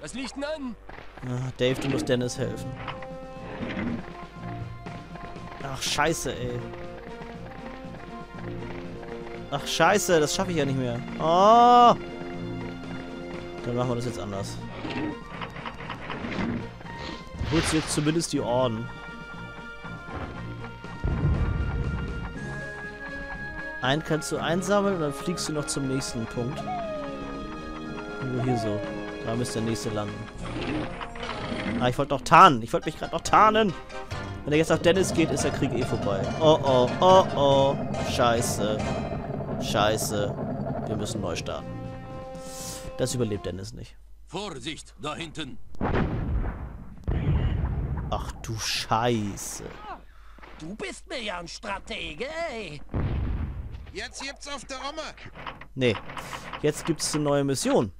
Was liegt denn an? Ah, Dave, du musst Dennis helfen. Ach, scheiße, ey. Ach, scheiße, das schaffe ich ja nicht mehr. Oh! Dann machen wir das jetzt anders. Holst du jetzt zumindest die Orden. Einen kannst du einsammeln und dann fliegst du noch zum nächsten Punkt. Nur hier so. Da müsste der nächste landen. Ah, ich wollte noch tarnen. Ich wollte mich gerade noch tarnen. Wenn er jetzt auf Dennis geht, ist der Krieg eh vorbei. Oh, oh, oh, oh. Scheiße. Scheiße. Wir müssen neu starten. Das überlebt Dennis nicht. Vorsicht, da hinten. Ach du Scheiße. Du bist mir ja ein Stratege, ey. Jetzt gibt's auf der Omme. Nee. Jetzt gibt es eine neue Mission.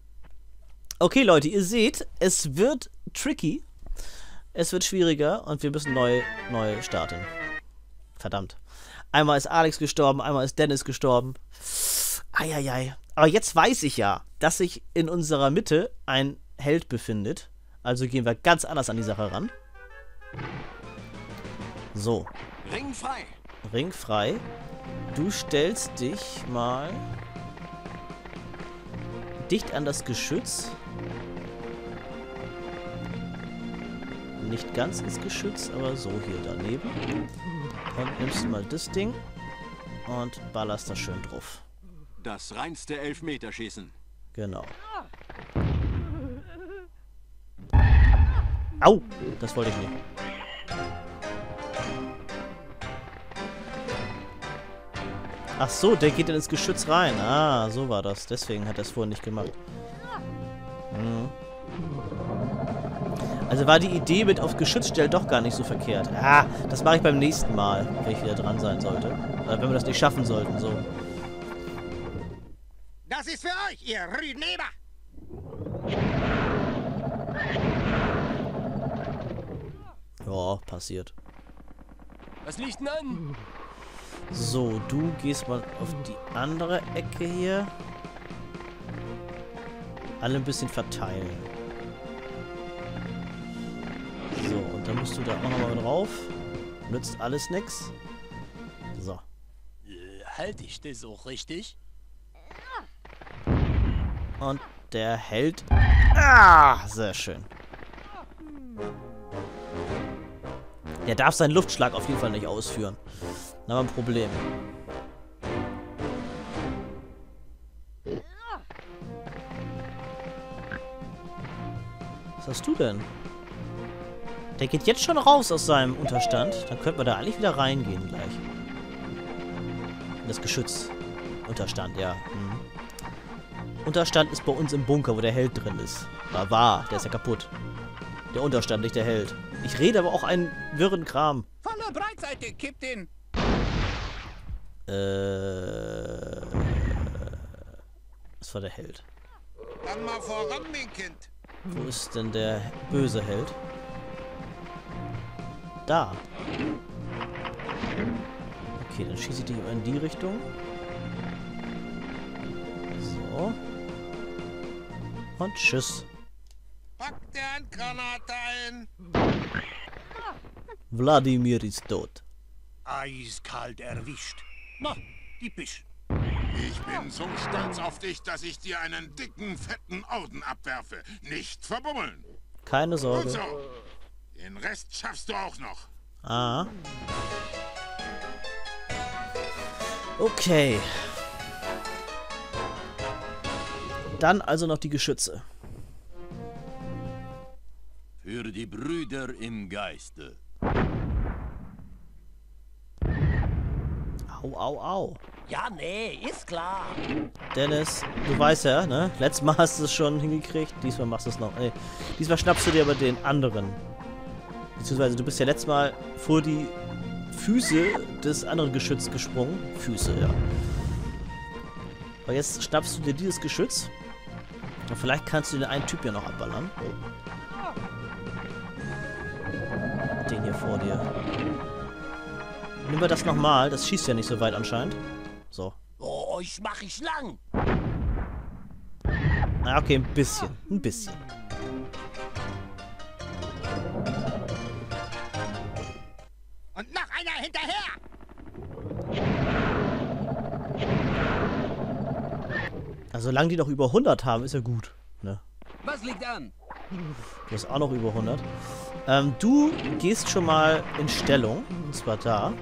Okay, Leute, ihr seht, es wird tricky. Es wird schwieriger und wir müssen neu, neu starten. Verdammt. Einmal ist Alex gestorben, einmal ist Dennis gestorben. Eieiei. Aber jetzt weiß ich ja, dass sich in unserer Mitte ein Held befindet. Also gehen wir ganz anders an die Sache ran. So. Ring frei. Ring frei. Du stellst dich mal dicht an das Geschütz. Nicht ganz ins Geschütz, aber so hier daneben. Und nimmst mal das Ding und ballerst da schön drauf. Das reinste Elfmeterschießen. Genau. Au! Das wollte ich nicht. Ach so, der geht dann ins Geschütz rein. Ah, so war das. Deswegen hat er es vorhin nicht gemacht. Mhm. Also war die Idee mit aufs Geschütz stellen doch gar nicht so verkehrt. Ah, das mache ich beim nächsten Mal, wenn ich wieder dran sein sollte. Oder wenn wir das nicht schaffen sollten, so. Das ist für euch, ihr Rüdenleber. Ja, passiert. Was liegt denn an? So, du gehst mal auf die andere Ecke hier. Alle ein bisschen verteilen. So, und dann musst du da auch nochmal drauf. Nützt alles nix. So. Halte ich das auch richtig? Und der hält. Ah, sehr schön. Der darf seinen Luftschlag auf jeden Fall nicht ausführen. Haben wir ein Problem. Was hast du denn? Der geht jetzt schon raus aus seinem Unterstand. Dann könnten wir da eigentlich wieder reingehen gleich. In das Geschütz. Unterstand, ja. Mhm. Unterstand ist bei uns im Bunker, wo der Held drin ist. War war, der ist ja kaputt. Der Unterstand, nicht der Held. Ich rede aber auch einen wirren Kram. Voller Breitseite, kippt den. Äh. Das war der Held. Dann mal voran, mein Kind. Wo ist denn der böse Held? Da. Okay, dann schieße ich dich in die Richtung. So. Und tschüss. Pack der Handgranate ein. Wladimir ist tot. Eiskalt erwischt. Na, die Bisch. Ich bin so stolz auf dich, dass ich dir einen dicken, fetten Orden abwerfe. Nicht verbummeln. Keine Gut Sorge. so. Den Rest schaffst du auch noch. Ah. Okay. Dann also noch die Geschütze. Für die Brüder im Geiste. Au, au, au. Ja, nee, ist klar. Dennis, du weißt ja, ne? Letztes Mal hast du es schon hingekriegt. Diesmal machst du es noch. Nee. Diesmal schnappst du dir aber den anderen. Beziehungsweise du bist ja letztes Mal vor die Füße des anderen Geschütz gesprungen. Füße, ja. Aber jetzt schnappst du dir dieses Geschütz. Und vielleicht kannst du den einen Typ ja noch abballern. Den hier vor dir. Nehmen wir das nochmal. Das schießt ja nicht so weit anscheinend. Euch mach ich lang. Na, okay, ein bisschen. Ein bisschen. Und noch einer hinterher! Also solange die noch über 100 haben, ist ja gut. Ne? Was liegt an? Du hast auch noch über 100. Ähm, du gehst schon mal in Stellung. Und zwar da.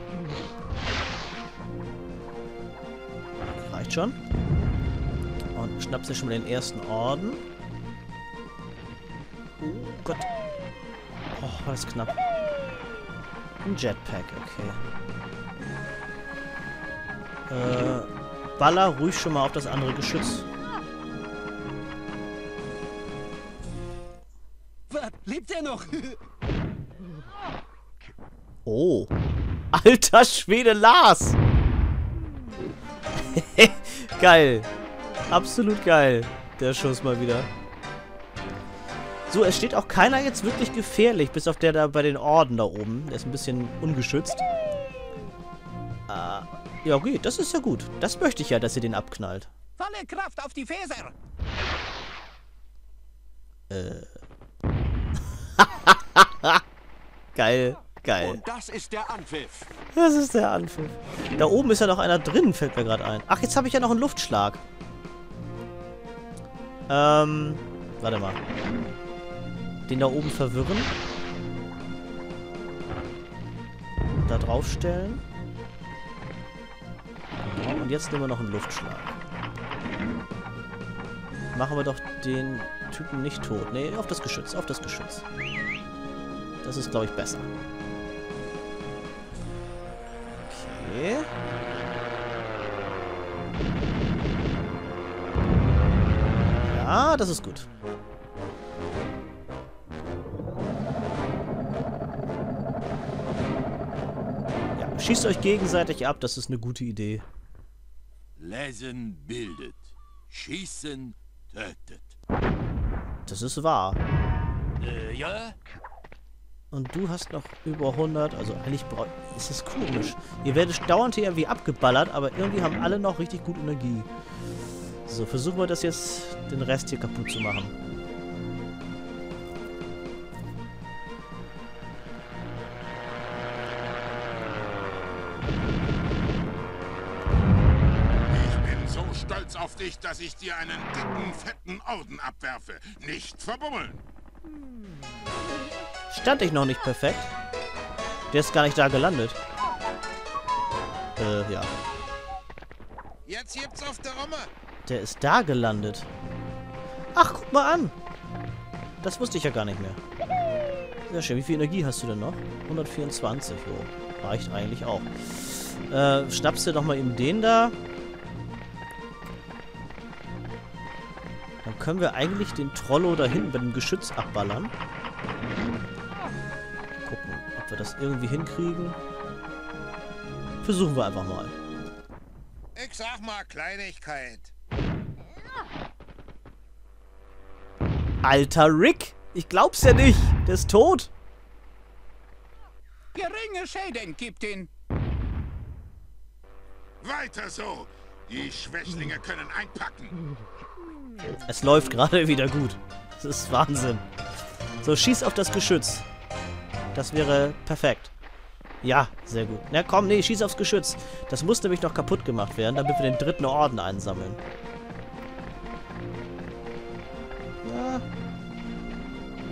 Reicht schon. Und schnappst dir schon mal den ersten Orden. Oh Gott. Oh, war das knapp. Ein Jetpack, okay. Äh, baller ruhig schon mal auf das andere Geschütz. Lebt er noch? Oh. Alter Schwede Lars. geil. Absolut geil. Der Schuss mal wieder. So, es steht auch keiner jetzt wirklich gefährlich, bis auf der da bei den Orden da oben. Der ist ein bisschen ungeschützt. Äh, ja, okay, das ist ja gut. Das möchte ich ja, dass ihr den abknallt. Volle Kraft auf die Fäser. Geil, geil. Und das ist der Anpfiff. Das ist der Anpfiff. Da oben ist ja noch einer drin, fällt mir gerade ein. Ach, jetzt habe ich ja noch einen Luftschlag. Ähm, warte mal. Den da oben verwirren. Da draufstellen. Genau, und jetzt nehmen wir noch einen Luftschlag. Machen wir doch den Typen nicht tot. Nee, auf das Geschütz, auf das Geschütz. Das ist, glaube ich, besser. Okay. Ja, das ist gut. Ja, schießt euch gegenseitig ab, das ist eine gute Idee. Lesen bildet. Schießen tötet. Das ist wahr. Äh, ja? Und du hast noch über 100, also eigentlich ist das komisch. Ihr werdet dauernd hier irgendwie abgeballert, aber irgendwie haben alle noch richtig gut Energie. So, versuchen wir das jetzt, den Rest hier kaputt zu machen. Ich bin so stolz auf dich, dass ich dir einen dicken, fetten Orden abwerfe. Nicht verbummeln. Stand ich noch nicht perfekt? Der ist gar nicht da gelandet. Äh, ja. Jetzt gibt's auf der Romme. Der ist da gelandet. Ach, guck mal an. Das wusste ich ja gar nicht mehr. Sehr schön. Wie viel Energie hast du denn noch? 124. Jo. Reicht eigentlich auch. Äh, schnappst du doch mal eben den da. Dann können wir eigentlich den Trollo da hinten bei dem Geschütz abballern. Wir das irgendwie hinkriegen. Versuchen wir einfach mal. Ich sag mal Kleinigkeit. Alter Rick! Ich glaub's ja nicht! Der ist tot! Geringe Schäden gibt ihn. Weiter so. Die Schwächlinge können einpacken. Es läuft gerade wieder gut. Das ist Wahnsinn. So, schieß auf das Geschütz. Das wäre perfekt. Ja, sehr gut. Na komm, nee, schieß aufs Geschütz. Das muss nämlich noch kaputt gemacht werden, damit wir den dritten Orden einsammeln. Ja.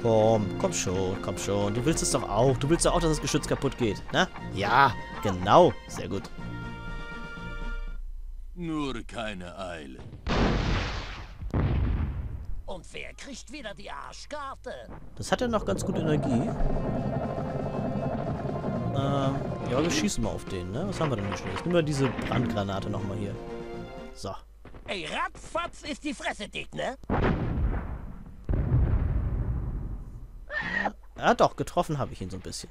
Komm, komm schon, komm schon. Du willst es doch auch. Du willst doch auch, dass das Geschütz kaputt geht, ne? Ja, genau. Sehr gut. Nur keine Eile. Und wer kriegt wieder die Arschkarte? Das hat ja noch ganz gut Energie. Ähm, ja, wir schießen mal auf den, ne? Was haben wir denn hier Schönes? Nehmen wir diese Brandgranate nochmal hier. So. Ey, ratzfatz ist die Fresse dick, ne? Ja, doch, getroffen habe ich ihn so ein bisschen.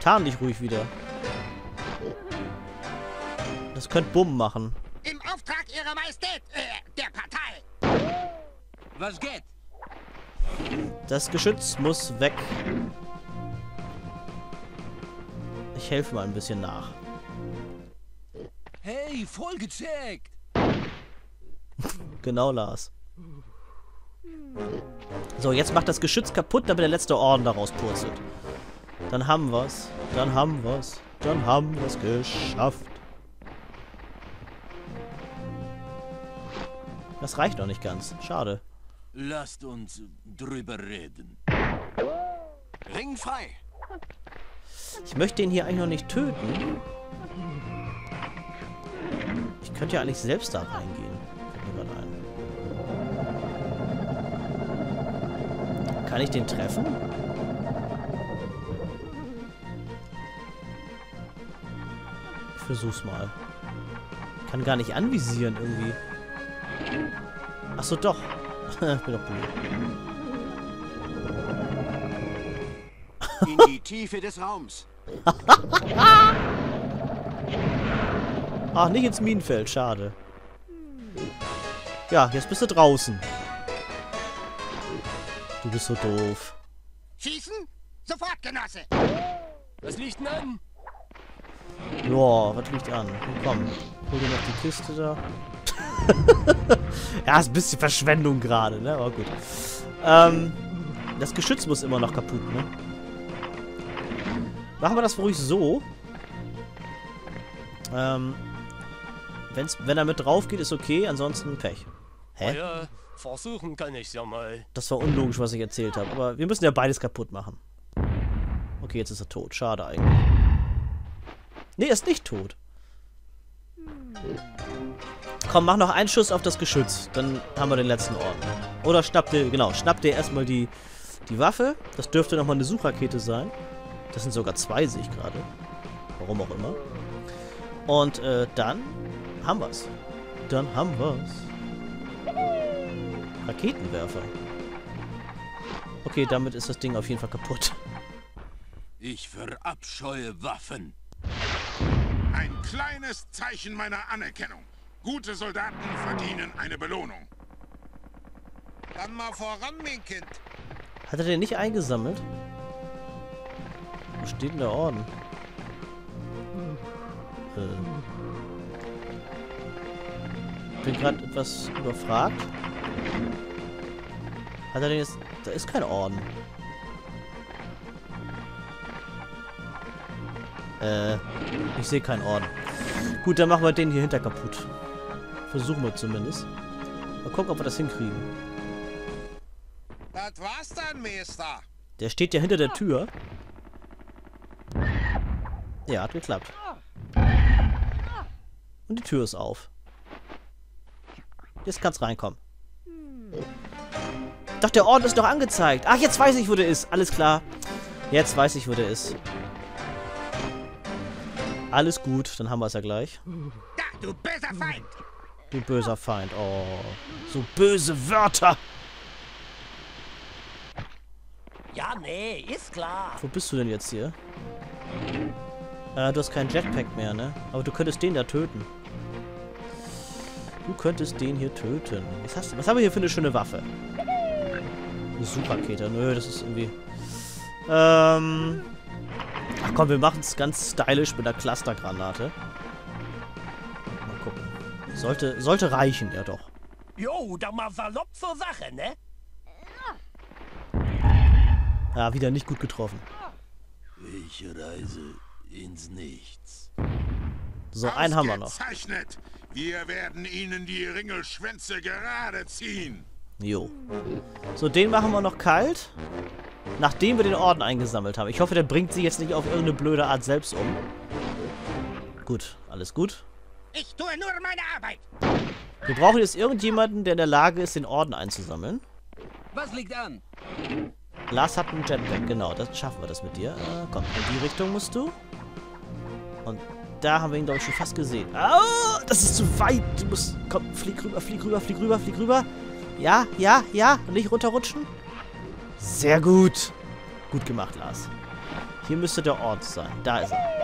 Tarn dich ruhig wieder. Das könnte Bumm machen. Im Auftrag Ihrer Majestät, äh, der Partei. Was geht? Das Geschütz muss weg. Ich helfe mal ein bisschen nach. Genau, Lars. So, jetzt macht das Geschütz kaputt, damit der letzte Orden daraus purzelt. Dann haben wir's. Dann haben wir's. Dann haben wir's geschafft. Das reicht noch nicht ganz. Schade. Lasst uns drüber reden. Ring frei. Ich möchte ihn hier eigentlich noch nicht töten. Ich könnte ja eigentlich selbst da reingehen. Kann ich den treffen? Ich versuch's mal. Kann gar nicht anvisieren irgendwie. Achso, doch. Ich bin doch blöd. In die Tiefe des Raums. Ach, nicht ins Minenfeld, schade. Ja, jetzt bist du draußen. Du bist so doof. Schießen? Sofort, Genosse. Was liegt denn an? Ja, was liegt an? Komm, hol dir noch die Kiste da. ja, ist ein bisschen Verschwendung gerade, ne? Aber gut. Ähm, das Geschütz muss immer noch kaputt, ne? Machen wir das ruhig so. Ähm, wenn's, wenn er mit drauf geht, ist okay, ansonsten Pech. Hä? Ja, versuchen kann ich's ja mal. Das war unlogisch, was ich erzählt habe. Aber wir müssen ja beides kaputt machen. Okay, jetzt ist er tot. Schade eigentlich. Nee, er ist nicht tot. Komm, mach noch einen Schuss auf das Geschütz. Dann haben wir den letzten Orden. Oder schnapp dir, genau, schnapp dir erstmal die, die Waffe. Das dürfte nochmal eine Suchrakete sein. Das sind sogar zwei, sehe ich gerade. Warum auch immer. Und äh, dann haben wir's. Dann haben wir's. Raketenwerfer. Okay, damit ist das Ding auf jeden Fall kaputt. Ich verabscheue Waffen. Ein kleines Zeichen meiner Anerkennung. Gute Soldaten verdienen eine Belohnung. Dann mal voran, mein Kind. Hat er den nicht eingesammelt? Wo steht denn der Orden? Ähm. Bin gerade etwas überfragt. Hat er den jetzt... Da ist kein Orden. Äh, ich sehe keinen Orden. Gut, dann machen wir den hier hinter kaputt. Versuchen wir zumindest. Mal gucken, ob wir das hinkriegen. Das war's dann, Meister. Der steht ja hinter der Tür. Ja, hat geklappt. Und die Tür ist auf. Jetzt kann's reinkommen. Doch, der Orden ist noch angezeigt. Ach, jetzt weiß ich, wo der ist. Alles klar. Jetzt weiß ich, wo der ist. Alles gut, dann haben wir es ja gleich. Da, du böser Feind. Du böser Feind. Oh, so böse Wörter. Ja, nee, ist klar. Wo bist du denn jetzt hier? Äh, du hast keinen Jetpack mehr, ne? Aber du könntest den da töten. Du könntest den hier töten. Was, hast was haben wir hier für eine schöne Waffe? Eine Superrakete. Nö, das ist irgendwie... Ähm... Ach komm, wir machen es ganz stylisch mit einer Clustergranate. Gucken. Sollte, sollte reichen, ja doch. Jo, da mal salopp zur Sache, ne? Ja, wieder nicht gut getroffen. Ich reise ins Nichts. So, einen haben wir noch. Ausgezeichnet. Wir werden Ihnen die Ringelschwänze gerade ziehen. Jo. So, den machen wir noch kalt. Nachdem wir den Orden eingesammelt haben. Ich hoffe, der bringt sich jetzt nicht auf irgendeine blöde Art selbst um. Gut, alles gut. Ich tue nur meine Arbeit. Wir brauchen jetzt irgendjemanden, der in der Lage ist, den Orden einzusammeln. Was liegt an? Lars hat einen Jetpack, genau. Das schaffen wir das mit dir. Äh, komm, in die Richtung musst du. Und da haben wir ihn, glaube ich, schon fast gesehen. Ah, das ist zu weit. Du musst... Komm, flieg rüber, flieg rüber, flieg rüber, flieg rüber. Ja, ja, ja. Und nicht runterrutschen. Sehr gut. Gut gemacht, Lars. Hier müsste der Ort sein. Da ist er.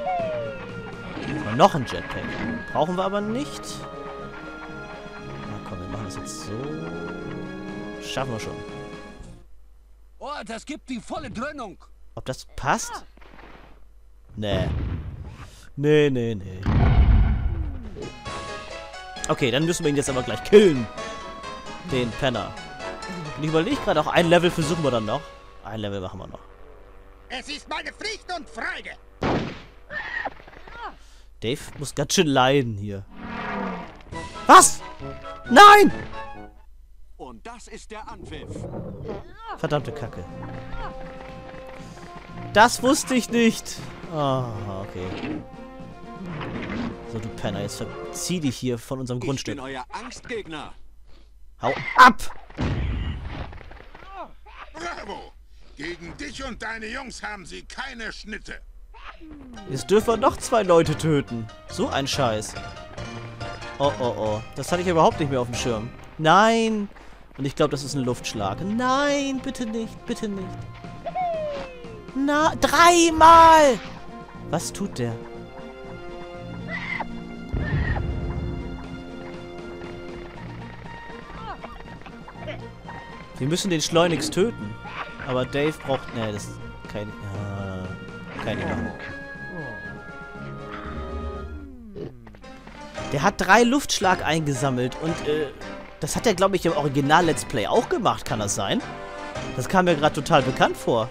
Und noch ein Jetpack. Brauchen wir aber nicht. Na komm, wir machen das jetzt so. Schaffen wir schon. Oh, das gibt die volle Dröhnung. Ob das passt? Nee. Nee, nee, nee. Okay, dann müssen wir ihn jetzt aber gleich killen. den Penner. Und ich überlege gerade, auch ein Level versuchen wir dann noch. Ein Level machen wir noch. Es ist meine Pflicht und Freude. Dave muss ganz schön leiden hier. Was? Nein! Und das ist der Anpfiff. Verdammte Kacke. Das wusste ich nicht. Ah, okay. So, du Penner, jetzt verzieh dich hier von unserem Ich Grundstück. bin euer Angstgegner. Hau ab! Bravo! Gegen dich und deine Jungs haben sie keine Schnitte. Jetzt dürfen wir noch zwei Leute töten. So ein Scheiß. Oh, oh, oh. Das hatte ich überhaupt nicht mehr auf dem Schirm. Nein! Und ich glaube, das ist ein Luftschlag. Nein, bitte nicht, bitte nicht. Na, dreimal! Was tut der? Wir müssen den schleunigst töten. Aber Dave braucht... Ne, das kann ich... Ja, kann ich. Der hat drei Luftschlag eingesammelt und äh, das hat er, glaube ich, im Original-Let's Play auch gemacht, kann das sein? Das kam mir gerade total bekannt vor.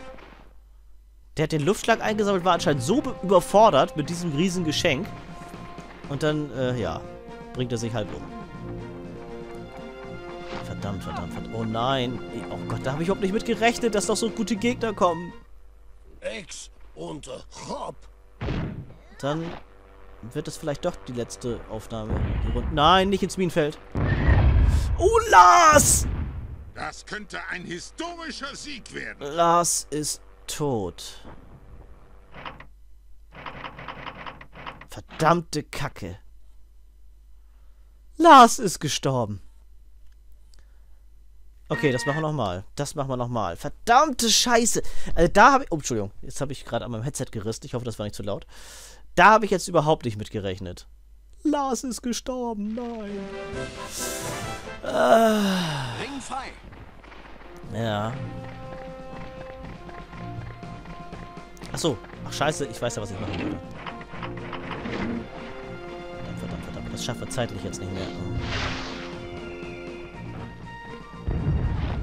Der hat den Luftschlag eingesammelt, war anscheinend so be- überfordert mit diesem riesen Geschenk. Und dann, äh, ja, bringt er sich halb um. Verdammt, verdammt, verdammt. Oh nein. Oh Gott, da habe ich überhaupt nicht mit gerechnet, dass doch so gute Gegner kommen. Ex und Hop. Dann wird es vielleicht doch die letzte Aufnahme. Nein, nicht ins Minenfeld. Oh, Lars! Das könnte ein historischer Sieg werden. Lars ist tot. Verdammte Kacke. Lars ist gestorben. Okay, das machen wir nochmal. Das machen wir nochmal. Verdammte Scheiße. Also da habe ich... Oh, Entschuldigung. Jetzt habe ich gerade an meinem Headset gerissen. Ich hoffe, das war nicht zu laut. Da habe ich jetzt überhaupt nicht mit gerechnet. Lars ist gestorben. Nein. Ring frei. Ja. Ach so. Ach scheiße, ich weiß ja, was ich machen wollte. Verdammt, verdammt, verdammt. Das schaffen wir zeitlich jetzt nicht mehr.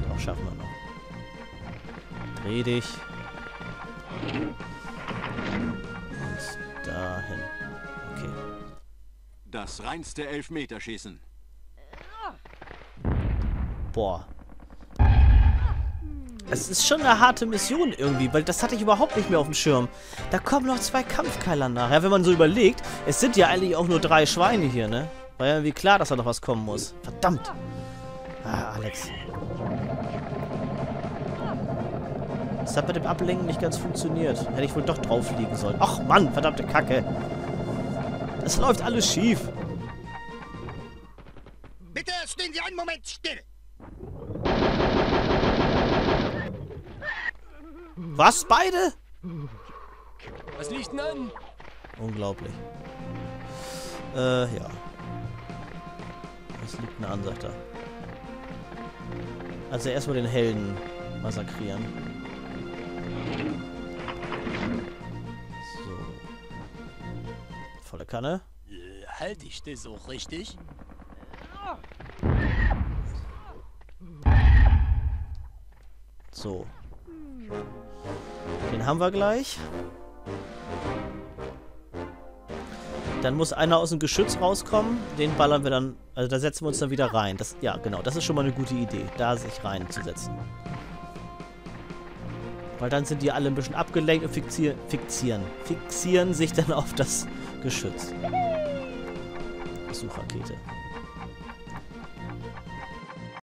Doch, schaffen wir noch. Dreh dich. Das reinste Elfmeterschießen. Boah. Es ist schon eine harte Mission irgendwie, weil das hatte ich überhaupt nicht mehr auf dem Schirm. Da kommen noch zwei Kampfkeiler nachher, wenn man so überlegt. Es sind ja eigentlich auch nur drei Schweine hier, ne? War ja irgendwie klar, dass da noch was kommen muss. Verdammt. Ah, Alex. Das hat mit dem Ablenken nicht ganz funktioniert. Hätte ich wohl doch drauf liegen sollen. Ach Mann, verdammte Kacke. Das läuft alles schief. Bitte stehen Sie einen Moment still. Was? Beide? Was liegt denn an? Unglaublich. Äh, ja. Was liegt denn an, sagt er. Also erstmal den Helden massakrieren. Volle Kanne. Äh, Halte ich das auch richtig? So. Den haben wir gleich. Dann muss einer aus dem Geschütz rauskommen. Den ballern wir dann. Also da setzen wir uns dann wieder rein. Das, ja, genau. Das ist schon mal eine gute Idee, da sich reinzusetzen. Weil dann sind die alle ein bisschen abgelenkt und fixieren, fixieren, fixieren sich dann auf das Geschütz. Suchrakete.